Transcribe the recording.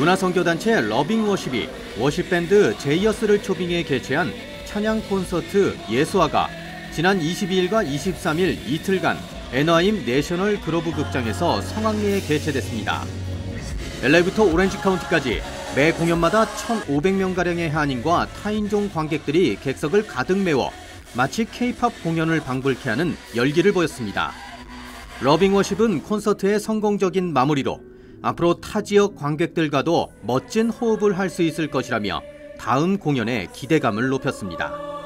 문화선교단체 러빙워십이 워십밴드 제이어스를 초빙해 개최한 찬양 콘서트 예수아가 지난 22일과 23일 이틀간 애너하임 내셔널 그로브 극장에서 성황리에 개최됐습니다. LA부터 오렌지 카운티까지 매 공연마다 1,500명가량의 한인과 타인종 관객들이 객석을 가득 메워 마치 K-팝 공연을 방불케 하는 열기를 보였습니다. 러빙워십은 콘서트의 성공적인 마무리로 앞으로 타 지역 관객들과도 멋진 호흡을 할 수 있을 것이라며 다음 공연에 기대감을 높였습니다.